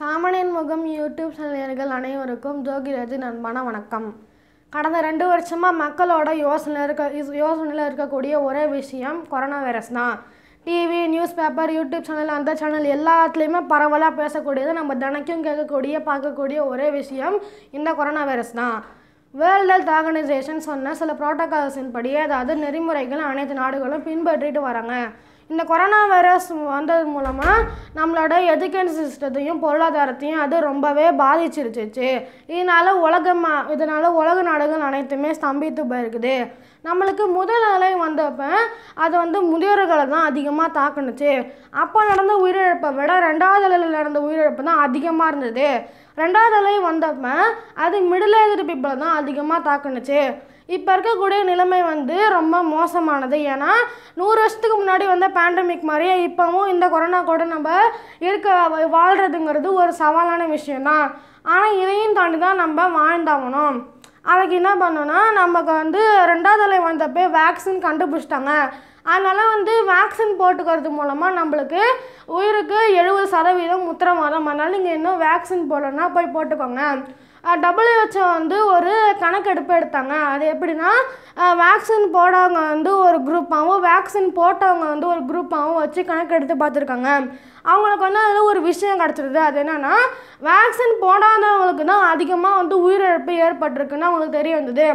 சாமானியன் முகம் யூடியூப் சேனல்கள் அனைவருக்கும் ஜோகிராஜ் அன்பான வணக்கம். கடந்த ரெண்டு வருஷமாக மக்களோட யோசனை இருக்க யோசனையில் இருக்கக்கூடிய ஒரே விஷயம் கொரோனா வைரஸ் தான். TV news paper YouTube channel அந்த சேனல் எல்லாத்துலேயுமே பரவலாக பேசக்கூடியது நம்ம தினைக்கும் கேட்கக்கூடிய பார்க்கக்கூடிய ஒரே விஷயம் இந்த கொரோனா வைரஸ் தான். வேர்ல்ட் ஹெல்த் ஆர்கனைசேஷன் சொன்ன சில ப்ரோட்டோகால்ஸின் படி அதாவது நெறிமுறைகள் அனைத்து நாடுகளும் பின்பற்றிட்டு வராங்க. இந்த கொரோனா வைரஸ் வந்தது மூலமாக நம்மளோட எஜுகேஷன் சிஸ்டத்தையும் பொருளாதாரத்தையும் அது ரொம்பவே பாதிச்சிருச்சிச்சு. இதனால் உலகம் இதனால் உலக நாடுகள் அனைத்துமே ஸ்தம்பித்து போயிருக்குது. நம்மளுக்கு முதல் அலை வந்தப்ப அது வந்து முதியோர்களை தான் அதிகமாக தாக்குனுச்சு. அப்போ நடந்த உயிரிழப்பை விட ரெண்டாவது அலையில் நடந்த உயிரிழப்பு தான் அதிகமாக இருந்தது. ரெண்டாவது அலை வந்தப்ப அது மிடில் ஏஜ் பீப்புளை தான் அதிகமாக தாக்குனுச்சு. இப்போ இருக்கக்கூடிய நிலைமை வந்து ரொம்ப மோசமானது. ஏன்னா நூறு வருஷத்துக்கு முன்னாடி வந்த பேண்டமிக் மாதிரியே இப்போவும் இந்த கொரோனா கூட நம்ம இருக்க வாழ்கிறதுங்கிறது ஒரு சவாலான விஷயந்தான் ஆனால் இதையும் தாண்டி தான் நம்ம வாழ்ந்தாகணும். அதுக்கு என்ன பண்ணோன்னா நமக்கு வந்து ரெண்டாவது அலை வந்தப்போ வேக்சின் கண்டுபிடிச்சிட்டாங்க. அதனால் வந்து வேக்சின் போட்டுக்கிறது மூலமாக நம்மளுக்கு உயிருக்கு எழுபது சதவீதம் உத்தரவாதம். அதனால் நீங்கள் இன்னும் வேக்சின் போடலன்னா போய் போட்டுக்கோங்க. டபிள்யூஹெச்ஓ வந்து ஒரு கணக்கெடுப்பு எடுத்தாங்க. அது எப்படின்னா வேக்சின் போடாதவங்க வந்து ஒரு குரூப்பாகவும் வேக்சின் போட்டவங்க வந்து ஒரு குரூப்பாகவும் வச்சு கணக்கெடுத்து பார்த்துருக்காங்க. அவங்களுக்கு வந்து அதில் ஒரு விஷயம் கிடச்சிருது. அது என்னென்னா வேக்சின் போடாதவங்களுக்கு தான் அதிகமாக வந்து உயிரிழப்பு ஏற்பட்டிருக்குன்னு அவங்களுக்கு தெரிய வந்தது.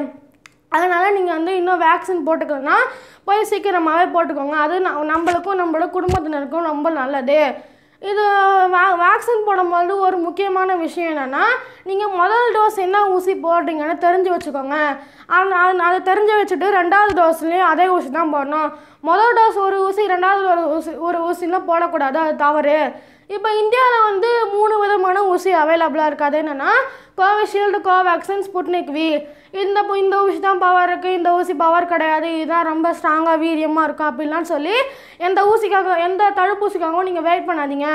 அதனால் நீங்கள் வந்து இன்னும் வேக்சின் போட்டுக்கலன்னா போய் சீக்கிரமாகவே போட்டுக்கோங்க. அது நம்மளுக்கும் நம்மளோட குடும்பத்தினருக்கும் ரொம்ப நல்லது. இது வே வேக்சின் போடும்போது ஒரு முக்கியமான விஷயம் என்னென்னா நீங்கள் முதல் டோஸ் என்ன ஊசி போடுறீங்கன்னு தெரிஞ்சு வச்சுக்கோங்க. அது அதை தெரிஞ்சு வச்சுட்டு ரெண்டாவது டோஸ்லேயும் அதே ஊசி தான் போடணும். முதல் டோஸ் ஒரு ஊசி ரெண்டாவது ஒரு ஊசி ஒரு ஊசிலாம் போடக்கூடாது. அது தவறு. இப்போ இந்தியாவில் வந்து மூணு விதமான ஊசி அவைலபிளாக இருக்குது. அது என்னென்னா கோவிஷீல்டு கோவேக்சின் ஸ்புட்னிக் வி இந்த இந்த ஊசி தான் பவர் இருக்குது இந்த ஊசி பவர் கிடையாது. இதுதான் ரொம்ப ஸ்ட்ராங்காக வீரியமாக இருக்கும் அப்படிலாம் சொல்லி எந்த ஊசிக்காக எந்த தடுப்பூசிக்காகவும் நீங்கள் வெயிட் பண்ணாதீங்க.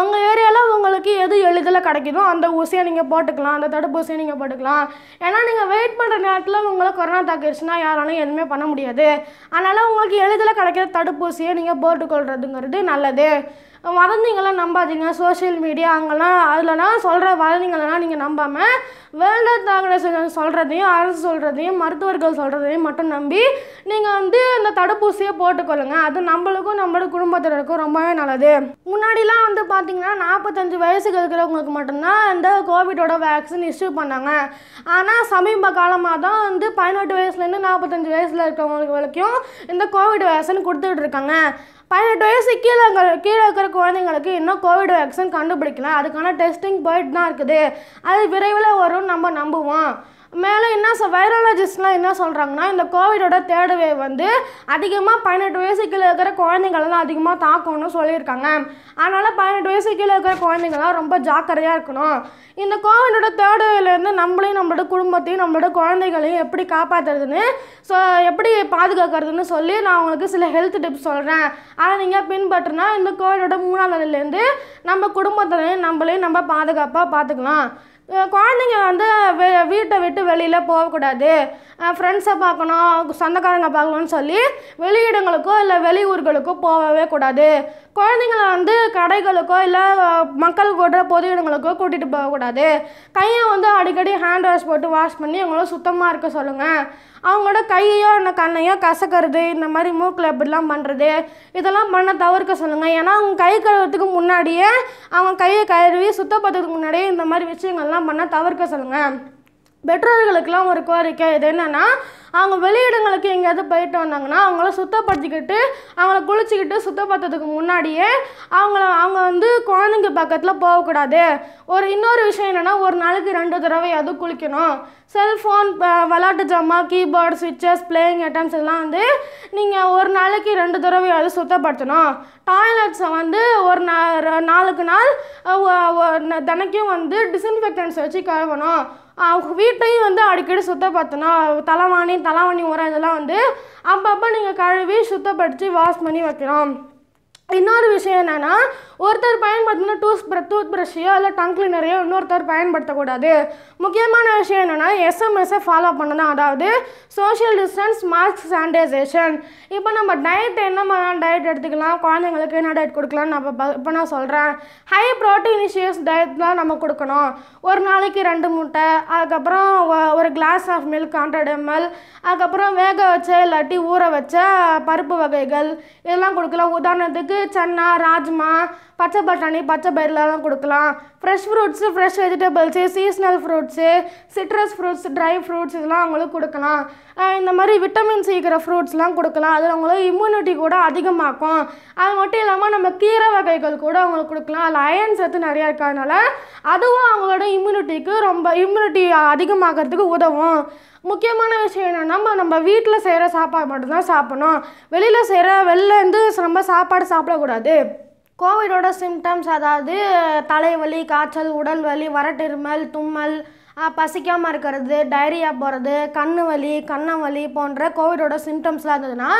உங்கள் ஏரியாவில் உங்களுக்கு எது எளிதில் கிடைக்குதோ அந்த ஊசியை நீங்கள் போட்டுக்கலாம். அந்த தடுப்பூசியை நீங்கள் போட்டுக்கலாம். ஏன்னா நீங்கள் வெயிட் பண்ணுற நேரத்தில் உங்களை கொரோனா தாக்கிடுச்சுன்னா யாராலும் எதுவுமே பண்ண முடியாது. அதனால் உங்களுக்கு எளிதில் கிடைக்கிற தடுப்பூசியை நீங்கள் போட்டுக்கொள்கிறதுங்கிறது நல்லது. வதந்திங்களை நம்பாதீங்க. சோஷியல் மீடியா அங்கெல்லாம் அதுலலாம் சொல்கிற வதந்திங்களெல்லாம் நீங்கள் நம்பாமல் வேர்ல்ட் ஆர்கனைசேஷன் சொல்கிறதையும் அரசு சொல்கிறதையும் மருத்துவர்கள் சொல்கிறதையும் மட்டும் நம்பி நீங்கள் வந்து இந்த தடுப்பூசியை போட்டுக்கொள்ளுங்க. அது நம்மளுக்கும் நம்மளோட குடும்பத்தினருக்கும் ரொம்பவே நல்லது. முன்னாடிலாம் வந்து பார்த்தீங்கன்னா நாற்பத்தஞ்சு வயசுக்கு இருக்கிறவங்களுக்கு மட்டும்தான் இந்த கோவிடோட வேக்சின் இஷ்யூ பண்ணாங்க. ஆனால் சமீப காலமாக தான் வந்து பதினெட்டு வயசுலேருந்து நாற்பத்தஞ்சு வயசில் இருக்கிறவங்களுக்கு வரைக்கும் இந்த கோவிட் வேக்சின் கொடுத்துட்டு இருக்காங்க. பதினெட்டு வயசு கீழே கீழே இருக்கிற குழந்தைங்களுக்கு இன்னும் கோவிட் வேக்சின் கண்டுபிடிக்கல. அதுக்கான டெஸ்டிங் போயிட்டு தான் இருக்குது. அது விரைவில் வரும்னு நம்ம நம்புவோம். மேலே என்ன சொ வைரலஜிஸ்ட்லாம் என்ன சொல்கிறாங்கன்னா இந்த கோவிடோட தேர்ட் வேவ் வந்து அதிகமாக பதினெட்டு வயசு கீழே இருக்கிற குழந்தைங்களெல்லாம் அதிகமாக தாக்கணும்னு சொல்லியிருக்காங்க. அதனால் பதினெட்டு வயசு கீழே இருக்கிற குழந்தைங்களாம் ரொம்ப ஜாக்கிரதையாக இருக்கணும். இந்த கோவிடோட தேர்ட் வேவ்லேருந்து நம்மளையும் நம்மளோட குடும்பத்தையும் நம்மளோட குழந்தைகளையும் எப்படி காப்பாற்றுறதுன்னு ஸோ எப்படி பாதுகாக்கிறதுன்னு சொல்லி நான் உங்களுக்கு சில ஹெல்த் டிப்ஸ் சொல்கிறேன் அதை நீங்கள் பின்பற்றினா இந்த கோவிடோட மூணாம் நிலையிலேருந்து நம்ம குடும்பத்திலையும் நம்மளையும் நம்ம பாதுகாப்பாக பார்த்துக்கலாம். குழந்தைங்க வந்து வீட்டை விட்டு வெளியில் போகக்கூடாது. ஃப்ரெண்ட்ஸை பார்க்கணும் சொந்தக்காரங்க பார்க்கணும்னு சொல்லி வெளியிடங்களுக்கோ இல்லை வெளியூர்களுக்கோ போகவே கூடாது. குழந்தைங்கள வந்து கடைகளுக்கோ இல்லை மக்கள் கூட பொது இடங்களுக்கோ கூட்டிகிட்டு போகக்கூடாது. கையை வந்து அடிக்கடி ஹேண்ட் வாஷ் போட்டு வாஷ் பண்ணி அவங்கள சுத்தமாக இருக்க சொல்லுங்கள் அவங்களோட கையையோ இல்லை கண்ணையோ கசக்கிறது இந்த மாதிரி மூக்கில் இப்படிலாம் பண்ணுறது இதெல்லாம் பண்ண தவிர்க்க சொல்லுங்கள் ஏன்னா அவங்க கை கழுவுறதுக்கு முன்னாடியே அவங்க கையை கழுவி சுத்தப்படுறதுக்கு முன்னாடியே இந்த மாதிரி விஷயங்கள்லாம் பண்ண தவிர்க்க சொல்லுங்கள் பெற்றோர்களுக்கெல்லாம் ஒரு கோரிக்கை. இது என்னென்னா அவங்க வெளியிடங்களுக்கு எங்கேயாவது போயிட்டு வந்தாங்கன்னா அவங்கள சுத்தப்படுத்திக்கிட்டு அவங்கள குளிச்சுக்கிட்டு சுத்தப்படுத்துறதுக்கு முன்னாடியே அவங்கள அவங்க வந்து குழந்தைங்க பக்கத்தில் போகக்கூடாது. ஒரு இன்னொரு விஷயம் என்னென்னா ஒரு நாளைக்கு ரெண்டு தடவையாவது குளிக்கணும். செல்ஃபோன் விளாட்டு ஜாமா கீபோர்டு சுவிட்சஸ் பிளேயிங் ஐட்டம்ஸ் எல்லாம் வந்து நீங்கள் ஒரு நாளைக்கு ரெண்டு தடவையாவது சுத்தப்படுத்தணும். டாய்லெட்ஸை வந்து ஒரு நாளுக்கு நாள் தினைக்கும் வந்து டிஸ்இன்ஃபெக்டன்ஸ் வச்சு கழுவணும். அவங்க வீட்டையும் வந்து அடிக்கடி சுத்தப்படுத்தணும். தலைவாணி தலைவாணி உரம் இதெல்லாம் வந்து அப்பப்போ நீங்கள் கழுவி சுத்தப்படுத்தி வாஷ் பண்ணி வைக்கணும். இன்னொரு விஷயம் என்னென்னா ஒருத்தர் பயன்படுத்தின டூத் டூத் ப்ரஷ்ஷையோ இல்லை டங் கிளீனரையோ இன்னொருத்தர் பயன்படுத்தக்கூடாது. முக்கியமான விஷயம் என்னென்னா எஸ்எம்எஸ்ஸை ஃபாலோ பண்ணணும். அதாவது சோஷியல் டிஸ்டன்ஸ் மாஸ்க் சானிடைசேஷன் இப்போ நம்ம டயட் என்ன டயட் எடுத்துக்கலாம்? குழந்தைங்களுக்கு என்ன டயட் கொடுக்கலாம்னு நம்ம இப்போ நான் சொல்கிறேன் ஹை ப்ரோட்டீனிஷியஸ் டயட் தான் நம்ம கொடுக்கணும். ஒரு நாளைக்கு ரெண்டு முட்டை அதுக்கப்புறம் ஒரு glass of milk hundred ML அதுக்கப்புறம் வேக வச்ச இல்லாட்டி ஊற வச்ச பருப்பு வகைகள் இதெல்லாம் கொடுக்கலாம். உதாரணத்துக்கு சன்னா ராஜ்மா பச்சை பட்டாணி பச்சை பயிரெலாம் கொடுக்கலாம். Fresh fruits fresh vegetables seasonal fruits citrus fruits dry fruits இதெல்லாம் அவங்களுக்கு கொடுக்கலாம். இந்த மாதிரி விட்டமின் சீக்கிர ஃப்ரூட்ஸ்லாம் கொடுக்கலாம். அது அவங்களுக்கு இம்யூனிட்டி கூட அதிகமாக்கும். அது மட்டும் இல்லாமல் நம்ம கீரை வகைகள் கூட அவங்களுக்கு கொடுக்கலாம். அதில் அயன் சத்து நிறையா இருக்கிறதுனால அதுவும் அவங்களோட இம்யூனிட்டிக்கு ரொம்ப இம்யூனிட்டி அதிகமாகிறதுக்கு உதவும். முக்கியமான விஷயம் என்னென்னா நம்ம நம்ம வீட்டில் செய்கிற சாப்பாடு மட்டும்தான் சாப்பிடணும். வெளியில் செய்கிற வெளிலேருந்து நம்ம சாப்பாடு சாப்பிடக்கூடாது. கோவிடோட சிம்டம்ஸ் அதாவது தலைவலி காய்ச்சல் உடல் வலி வரட்டிருமல் தும்மல் பசிக்காமல் இருக்கிறது டைரியா போகிறது கண்ணு வலி கண்ண வலி போன்ற கோவிடோட சிம்டம்ஸ்லாம் இருந்ததுன்னா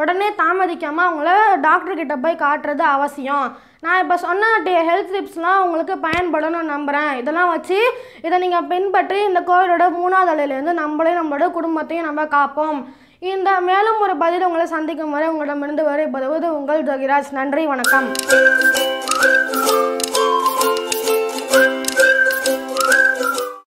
உடனே தாமதிக்காமல் அவங்கள டாக்டர்கிட்ட போய் காட்டுறது அவசியம். நான் இப்போ சொன்ன ஹெல்த் டிப்ஸ்லாம் உங்களுக்கு பயன்படும் நான் நம்புகிறேன் இதெல்லாம் வச்சு இதை நீங்கள் பின்பற்றி இந்த கோவிலோட மூணாவது அலையிலேருந்து நம்மளையும் நம்மளோட குடும்பத்தையும் நம்ம காப்போம். இந்த மேலும் ஒரு பதில் உங்களை சந்திக்கும் வரை உங்களிடமிருந்து வரை இப்போது உங்கள் ஜோகிராஜ். நன்றி வணக்கம்.